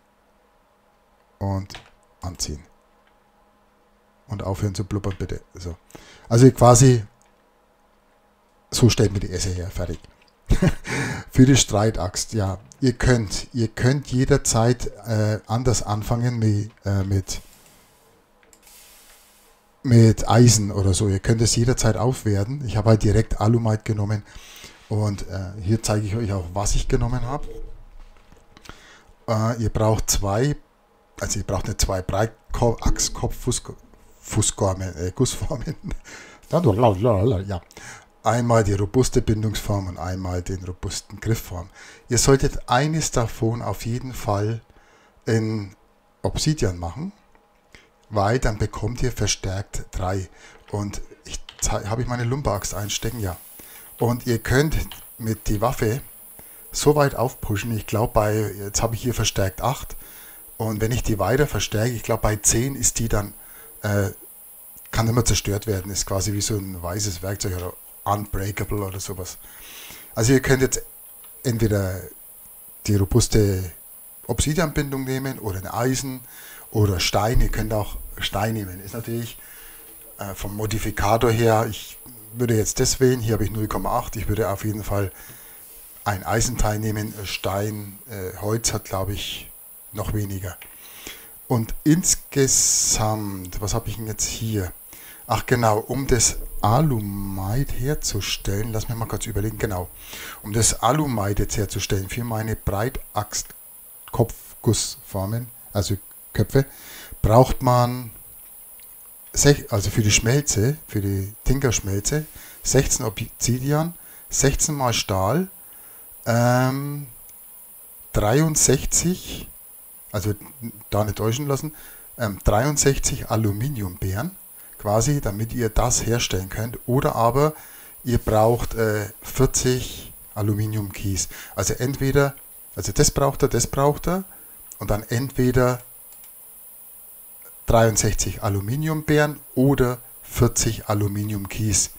Und anziehen und aufhören zu blubbern, bitte. So. Also quasi, so stellt mir die Esse her, fertig. Für die Streitaxt, ja. Ihr könnt, ihr könnt jederzeit äh, anders anfangen mit, äh, mit, mit Eisen oder so. Ihr könnt es jederzeit aufwerten. Ich habe halt direkt Alumite genommen und äh, hier zeige ich euch auch, was ich genommen habe. Äh, ihr braucht zwei, also ihr braucht eine zwei Breitachskopf, Fußformen, äh, ja. Einmal die robuste Bindungsform und einmal den robusten Griffform. Ihr solltet eines davon auf jeden Fall in Obsidian machen, weil dann bekommt ihr verstärkt drei. Und ich habe ich meine Lumbax einstecken, ja. Und ihr könnt mit die Waffe so weit aufpushen, ich glaube bei, jetzt habe ich hier verstärkt 8 und wenn ich die weiter verstärke, ich glaube bei 10 ist die dann äh, kann immer zerstört werden. Ist quasi wie so ein weißes Werkzeug oder unbreakable oder sowas. Also ihr könnt jetzt entweder die robuste Obsidianbindung nehmen oder ein Eisen oder Stein. Ihr könnt auch Stein nehmen. Ist natürlich äh, vom Modifikator her, ich würde jetzt das wählen. Hier habe ich 0,8. Ich würde auf jeden Fall ein Eisenteil nehmen. Stein, äh, Holz hat glaube ich noch weniger. Und insgesamt, was habe ich denn jetzt hier? Ach genau, um das Alumite herzustellen, lass mich mal kurz überlegen, genau. Um das Alumite jetzt herzustellen für meine Breitachskopfgussformen, also Köpfe, braucht man, also für die Schmelze, für die Tinkerschmelze, 16 Obsidian, 16 mal Stahl, ähm, 63 also da nicht täuschen lassen, ähm, 63 Aluminiumbeeren quasi, damit ihr das herstellen könnt. Oder aber ihr braucht äh, 40 Aluminiumkies. Also entweder, also das braucht er, das braucht er und dann entweder 63 Aluminiumbeeren oder 40 Aluminiumkies.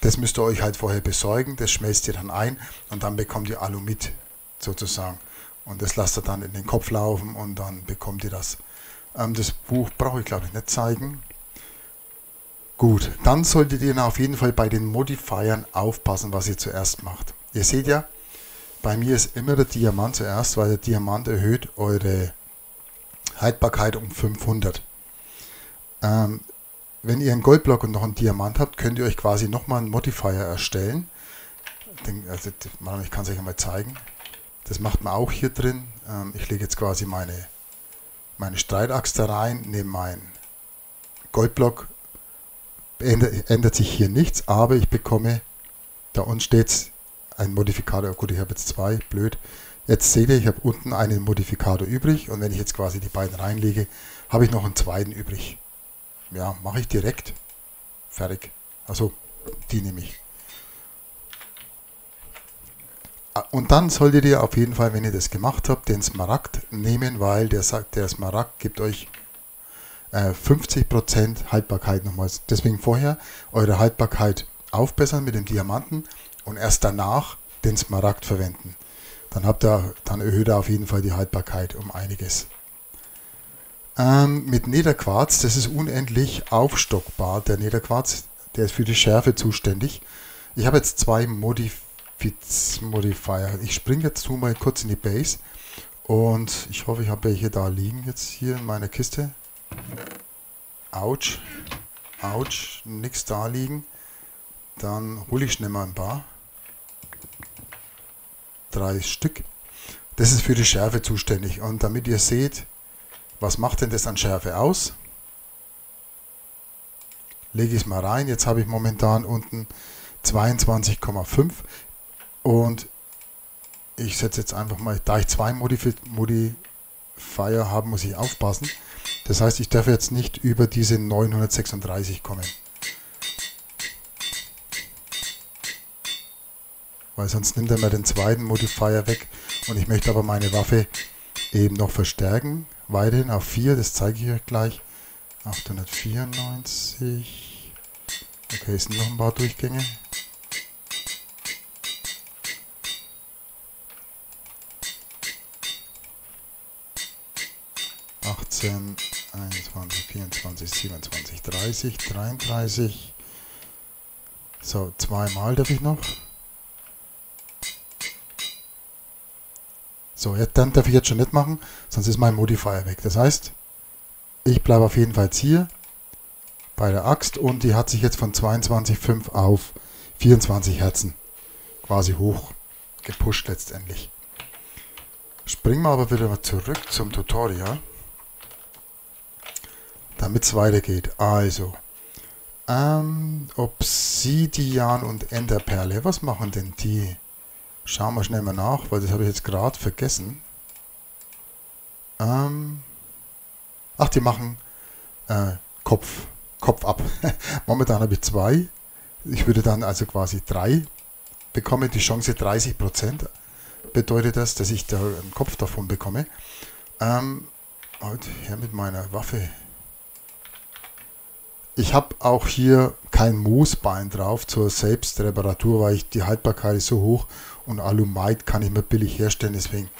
Das müsst ihr euch halt vorher besorgen, das schmelzt ihr dann ein und dann bekommt ihr Alumit sozusagen. Und das lasst ihr dann in den Kopf laufen und dann bekommt ihr das. Ähm, das Buch brauche ich glaube ich nicht zeigen. Gut, dann solltet ihr auf jeden Fall bei den Modifiern aufpassen, was ihr zuerst macht. Ihr seht ja, bei mir ist immer der Diamant zuerst, weil der Diamant erhöht eure Haltbarkeit um 500. Ähm, wenn ihr einen Goldblock und noch einen Diamant habt, könnt ihr euch quasi nochmal einen Modifier erstellen. Also, ich kann es euch einmal zeigen. Das macht man auch hier drin. Ähm, ich lege jetzt quasi meine, meine Streitaxt da rein, nehme meinen Goldblock, ändert, ändert sich hier nichts, aber ich bekomme, da unten steht ein Modifikator, gut, ich habe jetzt zwei, blöd. Jetzt seht ihr, ich habe unten einen Modifikator übrig und wenn ich jetzt quasi die beiden reinlege, habe ich noch einen zweiten übrig. Ja, mache ich direkt. Fertig. Also, die nehme ich. Ah, und dann solltet ihr auf jeden Fall, wenn ihr das gemacht habt, den Smaragd nehmen, weil der sagt, der Smaragd gibt euch 50% äh, Haltbarkeit nochmals. Deswegen vorher eure Haltbarkeit aufbessern mit dem Diamanten und erst danach den Smaragd verwenden. Dann habt ihr, dann erhöht er auf jeden Fall die Haltbarkeit um einiges. Ähm, mit Nederquarz, das ist unendlich aufstockbar. Der Nederquarz, der ist für die Schärfe zuständig. Ich habe jetzt zwei Modifiz Modifier. Ich springe jetzt mal kurz in die Base und ich hoffe, ich habe welche da liegen jetzt hier in meiner Kiste. Autsch. Autsch. Nichts da liegen. Dann hole ich schnell mal ein paar. Drei Stück. Das ist für die Schärfe zuständig. Und damit ihr seht, was macht denn das an Schärfe aus? Lege ich es mal rein. Jetzt habe ich momentan unten 22,5 und ich setze jetzt einfach mal, da ich zwei Modifier habe, muss ich aufpassen. Das heißt, ich darf jetzt nicht über diese 936 kommen. Weil sonst nimmt er mir den zweiten Modifier weg und ich möchte aber meine Waffe eben noch verstärken. Weiterhin auf 4, das zeige ich euch gleich. 894. Okay, es sind noch ein paar Durchgänge. 18, 21, 24, 27, 30, 33. So, zweimal darf ich noch. So, jetzt, dann darf ich jetzt schon nicht machen, sonst ist mein Modifier weg. Das heißt, ich bleibe auf jeden Fall hier bei der Axt und die hat sich jetzt von 22,5 auf 24 Herzen quasi hoch gepusht letztendlich. Springen wir aber wieder mal zurück zum Tutorial damit es weitergeht. Also, ähm, Obsidian und Enderperle, was machen denn die? Schauen wir schnell mal nach, weil das habe ich jetzt gerade vergessen. Ähm, ach, die machen äh, Kopf, Kopf ab. Momentan habe ich zwei. Ich würde dann also quasi drei bekommen. Die Chance 30% bedeutet das, dass ich da einen Kopf davon bekomme. Ähm, halt her mit meiner Waffe. Ich habe auch hier kein Moosbein drauf zur Selbstreparatur, weil ich die Haltbarkeit ist so hoch und Alumite kann ich mir billig herstellen. Deswegen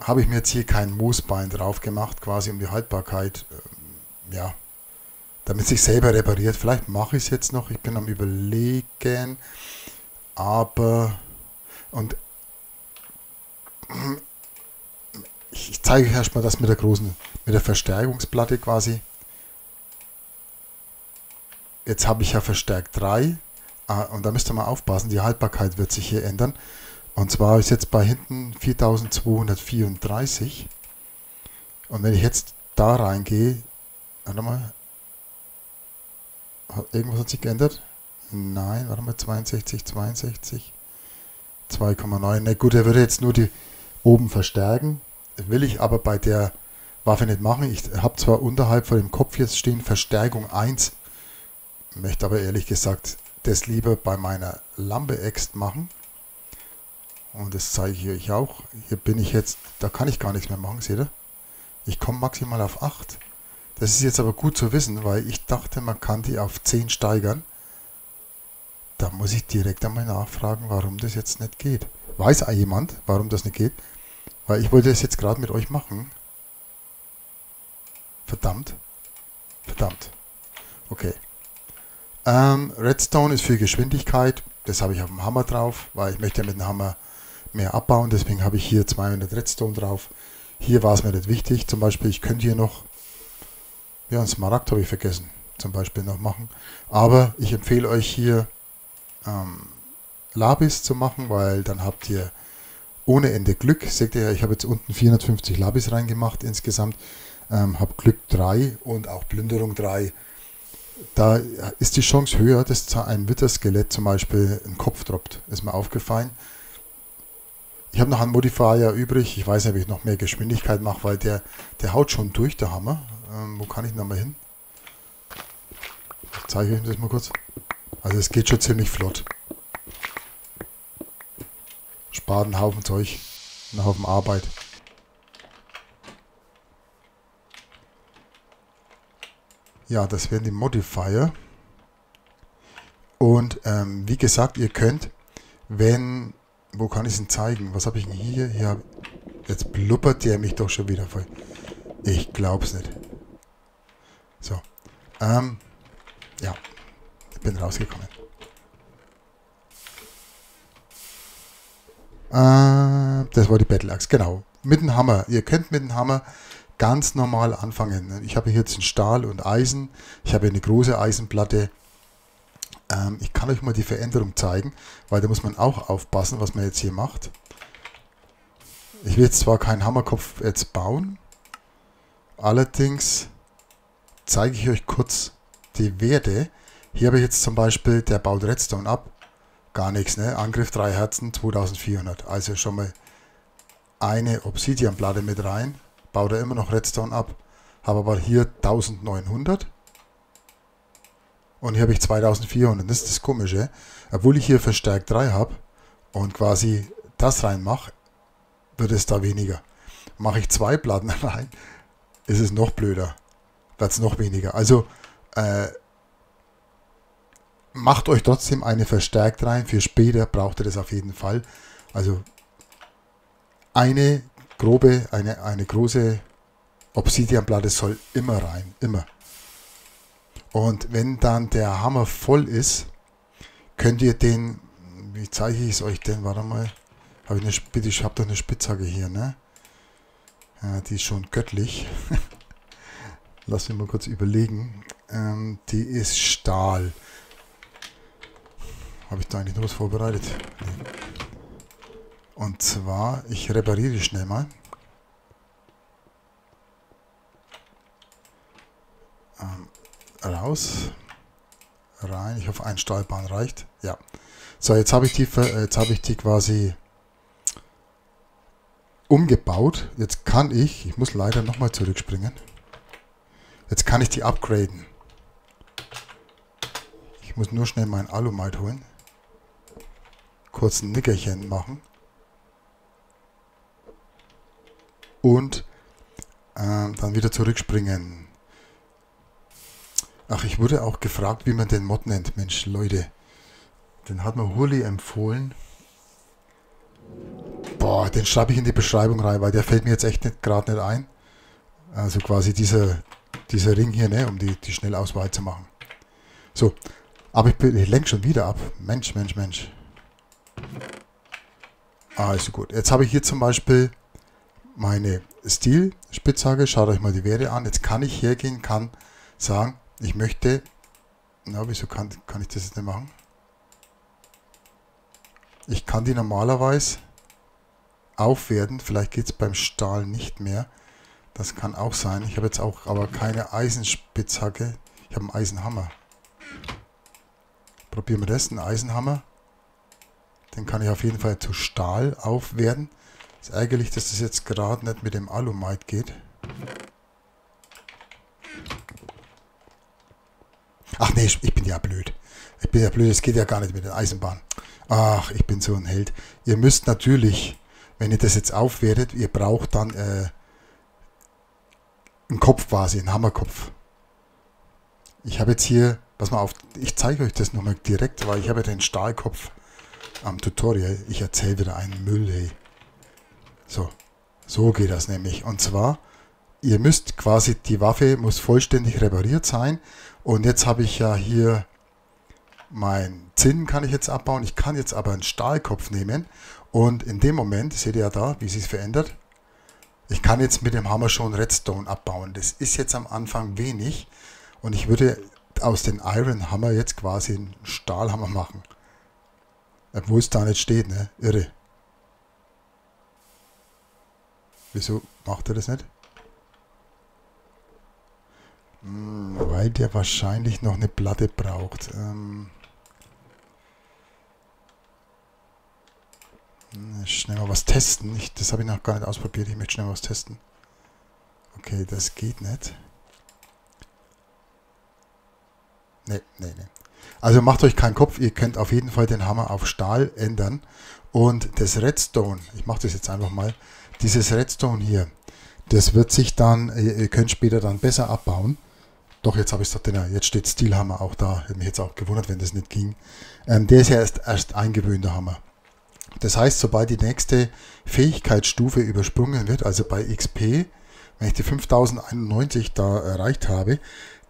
habe ich mir jetzt hier kein Moosbein drauf gemacht, quasi um die Haltbarkeit, äh, ja, damit sich selber repariert. Vielleicht mache ich es jetzt noch, ich bin am überlegen, aber und ich zeige euch erstmal das mit der großen, mit der Verstärkungsplatte quasi. Jetzt habe ich ja verstärkt 3 ah, und da müsst ihr mal aufpassen, die Haltbarkeit wird sich hier ändern. Und zwar ist jetzt bei hinten 4234 und wenn ich jetzt da reingehe, warte mal, irgendwas hat sich geändert? Nein, warte mal, 62, 62, 2,9. Na gut, er würde jetzt nur die oben verstärken. Will ich aber bei der Waffe nicht machen. Ich habe zwar unterhalb vor dem Kopf jetzt stehen Verstärkung 1 möchte aber ehrlich gesagt das lieber bei meiner Lampe Ext machen. Und das zeige ich euch auch. Hier bin ich jetzt, da kann ich gar nichts mehr machen, seht ihr? Ich komme maximal auf 8. Das ist jetzt aber gut zu wissen, weil ich dachte, man kann die auf 10 steigern. Da muss ich direkt einmal nachfragen, warum das jetzt nicht geht. Weiß jemand, warum das nicht geht? Weil ich wollte es jetzt gerade mit euch machen. Verdammt. Verdammt. Okay. Ähm, Redstone ist für Geschwindigkeit. Das habe ich auf dem Hammer drauf, weil ich möchte mit dem Hammer mehr abbauen. Deswegen habe ich hier 200 Redstone drauf. Hier war es mir nicht wichtig. Zum Beispiel, ich könnte hier noch, ja, einen Smaragd habe ich vergessen, zum Beispiel noch machen. Aber ich empfehle euch hier ähm, Labis zu machen, weil dann habt ihr ohne Ende Glück. Seht ihr, ich habe jetzt unten 450 Labis reingemacht insgesamt. Ähm, habe Glück 3 und auch Plünderung 3 da ist die Chance höher, dass ein Witterskelett zum Beispiel einen Kopf droppt. Ist mir aufgefallen. Ich habe noch einen Modifier übrig. Ich weiß nicht, ob ich noch mehr Geschwindigkeit mache, weil der, der haut schon durch, der Hammer. Ähm, wo kann ich noch mal hin? Ich zeige euch das mal kurz. Also es geht schon ziemlich flott. Spart einen Haufen Zeug, einen Haufen Arbeit. Ja, das wären die Modifier. Und ähm, wie gesagt, ihr könnt, wenn, wo kann ich es denn zeigen? Was habe ich denn hier? hier jetzt blubbert der mich doch schon wieder voll. Ich glaub's nicht. So. Ähm, ja, ich bin rausgekommen. Äh, das war die Battle Axe, genau. Mit dem Hammer. Ihr könnt mit dem Hammer ganz normal anfangen. Ich habe hier jetzt Stahl und Eisen. Ich habe eine große Eisenplatte. Ähm, ich kann euch mal die Veränderung zeigen, weil da muss man auch aufpassen, was man jetzt hier macht. Ich will jetzt zwar keinen Hammerkopf jetzt bauen, allerdings zeige ich euch kurz die Werte. Hier habe ich jetzt zum Beispiel, der baut Redstone ab. Gar nichts, ne? Angriff 3 Herzen, 2400. Also schon mal eine Obsidianplatte mit rein baue da immer noch Redstone ab, habe aber hier 1900 und hier habe ich 2400. Das ist das Komische. Obwohl ich hier verstärkt 3 habe und quasi das reinmache, wird es da weniger. Mache ich zwei Platten rein, ist es noch blöder. Wird es noch weniger. Also äh, macht euch trotzdem eine verstärkt rein. Für später braucht ihr das auf jeden Fall. Also eine grobe, eine, eine große Obsidianplatte soll immer rein, immer. Und wenn dann der Hammer voll ist, könnt ihr den, wie zeige ich es euch denn, warte mal, habe ich eine, ich habe doch eine Spitzhacke hier, ne? Ja, die ist schon göttlich. Lass mich mal kurz überlegen. Ähm, die ist Stahl. Habe ich da eigentlich noch was vorbereitet? Nee. Und zwar, ich repariere schnell mal. Ähm, raus. Rein. Ich hoffe, ein Stahlbahn reicht. Ja. So, jetzt habe ich die, jetzt habe ich die quasi umgebaut. Jetzt kann ich, ich muss leider nochmal zurückspringen. Jetzt kann ich die upgraden. Ich muss nur schnell mein Alumite holen. Kurz ein Nickerchen machen. und äh, dann wieder zurückspringen. Ach, ich wurde auch gefragt, wie man den Mod nennt. Mensch, Leute, den hat mir Hurley empfohlen. Boah, den schreibe ich in die Beschreibung rein, weil der fällt mir jetzt echt nicht gerade nicht ein. Also quasi dieser, dieser Ring hier, ne, um die, die Schnellauswahl zu machen. So, aber ich, ich lenke schon wieder ab. Mensch, Mensch, Mensch. Also gut, jetzt habe ich hier zum Beispiel meine Stil-Spitzhacke. Schaut euch mal die Werte an. Jetzt kann ich hergehen, kann sagen, ich möchte, na, wieso kann, kann ich das jetzt nicht machen? Ich kann die normalerweise aufwerten. Vielleicht geht es beim Stahl nicht mehr. Das kann auch sein. Ich habe jetzt auch aber keine Eisenspitzhacke. Ich habe einen Eisenhammer. Probieren wir das, einen Eisenhammer. Den kann ich auf jeden Fall zu Stahl aufwerten. Ist ärgerlich, dass das jetzt gerade nicht mit dem Alumite geht. Ach nee, ich bin ja blöd. Ich bin ja blöd, es geht ja gar nicht mit der Eisenbahn. Ach, ich bin so ein Held. Ihr müsst natürlich, wenn ihr das jetzt aufwertet, ihr braucht dann äh, einen Kopf quasi, einen Hammerkopf. Ich habe jetzt hier, pass mal auf, ich zeige euch das nochmal direkt, weil ich habe ja den Stahlkopf am Tutorial. Ich erzähle wieder einen Müll, hey. So, So geht das nämlich. Und zwar, ihr müsst quasi, die Waffe muss vollständig repariert sein. Und jetzt habe ich ja hier mein Zinn kann ich jetzt abbauen. Ich kann jetzt aber einen Stahlkopf nehmen. Und in dem Moment, seht ihr ja da, wie sich verändert. Ich kann jetzt mit dem Hammer schon Redstone abbauen. Das ist jetzt am Anfang wenig. Und ich würde aus dem Iron Hammer jetzt quasi einen Stahlhammer machen. Obwohl es da nicht steht, ne? Irre. Wieso macht er das nicht? Hm, weil der wahrscheinlich noch eine Platte braucht. Ähm hm, schnell mal was testen. Ich, das habe ich noch gar nicht ausprobiert. Ich möchte schnell mal was testen. Okay, das geht nicht. Nee, nee, nee. Also macht euch keinen Kopf, ihr könnt auf jeden Fall den Hammer auf Stahl ändern. Und das Redstone, ich mache das jetzt einfach mal, dieses Redstone hier, das wird sich dann, ihr könnt später dann besser abbauen. Doch, jetzt habe ich es drin. Jetzt steht Steelhammer auch da. Hätte mich jetzt auch gewundert, wenn das nicht ging. Ähm, der ist ja erst, erst eingewöhnter Hammer. Das heißt, sobald die nächste Fähigkeitsstufe übersprungen wird, also bei XP, wenn ich die 5091 da erreicht habe,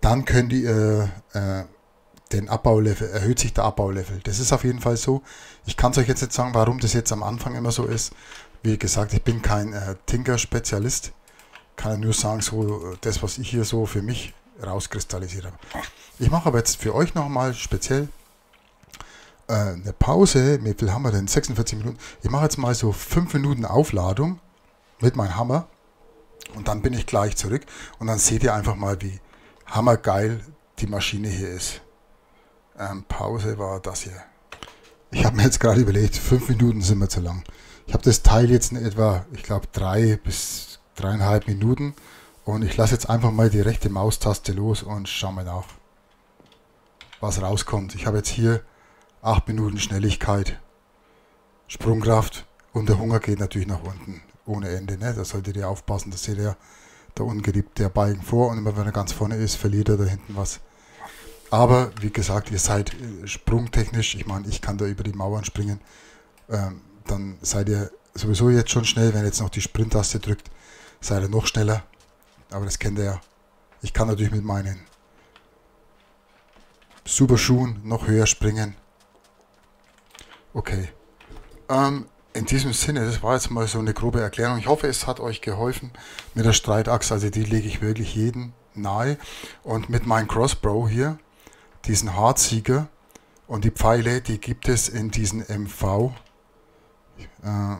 dann können die äh, äh, den Abbaulevel, erhöht sich der Abbaulevel. Das ist auf jeden Fall so. Ich kann es euch jetzt nicht sagen, warum das jetzt am Anfang immer so ist. Wie gesagt, ich bin kein äh, Tinker-Spezialist. Kann nur sagen, so äh, das, was ich hier so für mich rauskristallisiert habe. Ich mache aber jetzt für euch nochmal speziell äh, eine Pause. Wie viel haben wir denn? 46 Minuten. Ich mache jetzt mal so 5 Minuten Aufladung mit meinem Hammer. Und dann bin ich gleich zurück. Und dann seht ihr einfach mal, wie hammergeil die Maschine hier ist. Ähm, Pause war das hier. Ich habe mir jetzt gerade überlegt, fünf Minuten sind mir zu lang. Ich habe das Teil jetzt in etwa, ich glaube, drei bis dreieinhalb Minuten. Und ich lasse jetzt einfach mal die rechte Maustaste los und schaue mal nach, was rauskommt. Ich habe jetzt hier acht Minuten Schnelligkeit, Sprungkraft und der Hunger geht natürlich nach unten ohne Ende. Ne? Da solltet ihr aufpassen, das seht ihr da unten gibt der Balken vor und immer wenn er ganz vorne ist, verliert er da hinten was. Aber wie gesagt, ihr seid äh, sprungtechnisch, ich meine, ich kann da über die Mauern springen, ähm, dann seid ihr sowieso jetzt schon schnell, wenn ihr jetzt noch die Sprint-Taste drückt, seid ihr noch schneller. Aber das kennt ja. Ich kann natürlich mit meinen Superschuhen noch höher springen. Okay. Ähm, in diesem Sinne, das war jetzt mal so eine grobe Erklärung. Ich hoffe, es hat euch geholfen mit der Streitachse. Also die lege ich wirklich jedem nahe. Und mit meinem Crossbow hier, diesen Hartsieger und die Pfeile, die gibt es in diesen MV äh,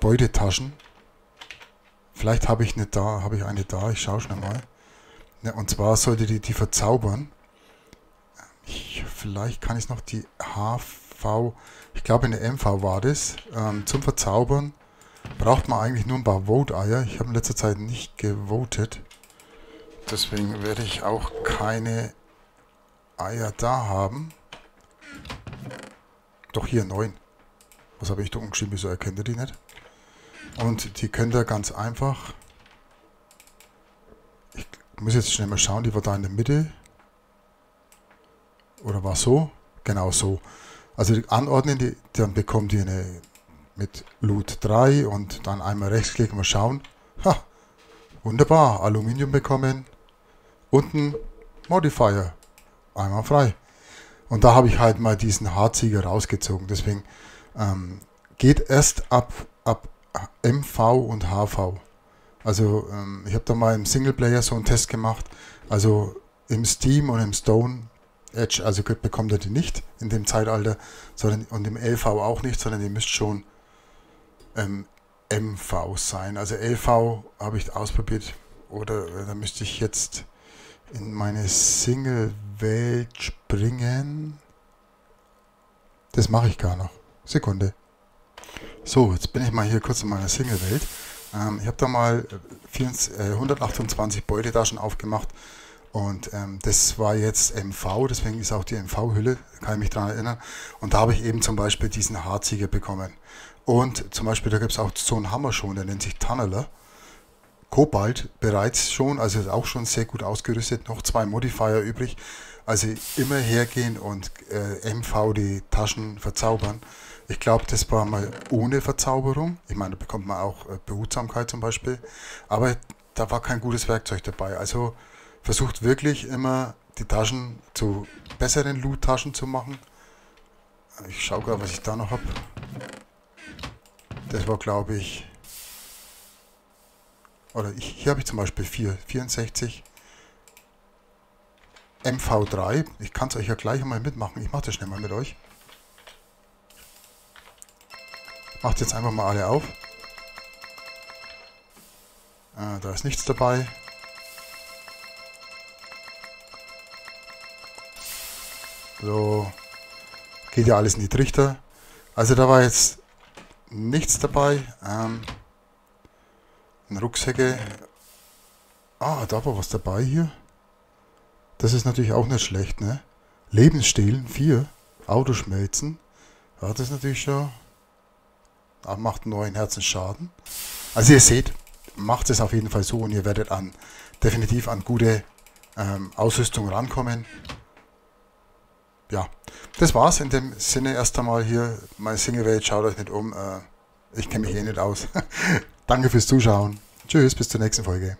Beutetaschen. Vielleicht habe ich eine da, habe ich eine da, ich schaue schnell mal. Ja, und zwar sollte die die verzaubern. Ich, vielleicht kann ich noch die HV ich glaube in der MV war das, ähm, zum Verzaubern braucht man eigentlich nur ein paar Vote-Eier. Ich habe in letzter Zeit nicht gewotet. Deswegen werde ich auch keine Eier da haben. Doch hier neun. Was habe ich da umgeschrieben? Wieso erkennt ihr die nicht? Und die könnt ihr ganz einfach. Ich muss jetzt schnell mal schauen, die war da in der Mitte. Oder war so? Genau so. Also anordnen, die, dann bekommt ihr eine mit Loot 3 und dann einmal rechtsklicken, mal schauen. Ha, wunderbar, Aluminium bekommen und ein Modifier. Einmal frei. Und da habe ich halt mal diesen Hartsieger rausgezogen. Deswegen ähm, geht erst ab, ab MV und HV. Also ähm, ich habe da mal im Singleplayer so einen Test gemacht. Also im Steam und im Stone Edge, also bekommt ihr die nicht in dem Zeitalter, sondern und im LV auch nicht, sondern ihr müsst schon ähm, MV sein. Also LV habe ich ausprobiert oder äh, da müsste ich jetzt in meine Single-Welt springen. Das mache ich gar noch. Sekunde. So, jetzt bin ich mal hier kurz in meiner Single-Welt. Ähm, ich habe da mal 24, äh, 128 Beutetaschen aufgemacht und ähm, das war jetzt MV, deswegen ist auch die MV-Hülle, kann ich mich daran erinnern. Und da habe ich eben zum Beispiel diesen Hartsieger bekommen. Und zum Beispiel, da gibt es auch so einen Hammer schon, der nennt sich Tunneler. Kobalt bereits schon, also auch schon sehr gut ausgerüstet, noch zwei Modifier übrig. Also immer hergehen und äh, MV die Taschen verzaubern. Ich glaube, das war mal ohne Verzauberung. Ich meine, da bekommt man auch äh, Behutsamkeit zum Beispiel. Aber da war kein gutes Werkzeug dabei. Also versucht wirklich immer die Taschen zu besseren Loot-Taschen zu machen. Ich schaue gerade, was ich da noch habe. Das war, glaube ich... Oder ich, hier habe ich zum Beispiel 4, 64. MV3. Ich kann es euch ja gleich mal mitmachen. Ich mache das schnell mal mit euch. Macht jetzt einfach mal alle auf. Ah, da ist nichts dabei. So. Geht ja alles in die Trichter. Also da war jetzt nichts dabei. Ähm, ein Rucksäcke. Ah, da war was dabei hier. Das ist natürlich auch nicht schlecht, ne? Lebensstehlen, 4. Autoschmelzen. Ja, das ist natürlich schon... Macht neuen Herzen Schaden. Also ihr seht, macht es auf jeden Fall so und ihr werdet an definitiv an gute ähm, Ausrüstung rankommen. Ja, das war's in dem Sinne erst einmal hier. Meine Single-Welt, schaut euch nicht um. Äh, ich kenne mich eh nicht aus. Danke fürs Zuschauen. Tschüss, bis zur nächsten Folge.